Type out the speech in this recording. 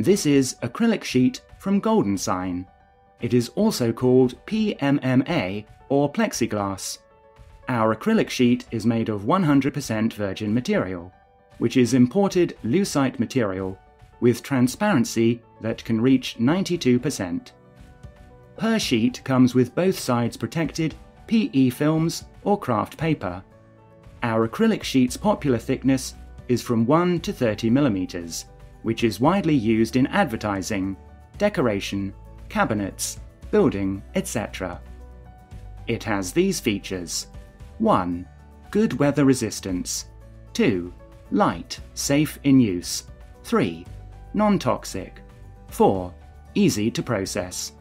This is acrylic sheet from Golden Sign. It is also called PMMA or plexiglass. Our acrylic sheet is made of 100% virgin material, which is imported lucite material with transparency that can reach 92%. Per sheet comes with both sides protected PE films or craft paper. Our acrylic sheet's popular thickness is from 1 to 30 millimeters, which is widely used in advertising, decoration, cabinets, building, etc. It has these features 1. Good weather resistance. 2. Light, safe in use. 3. Non toxic. 4. Easy to process.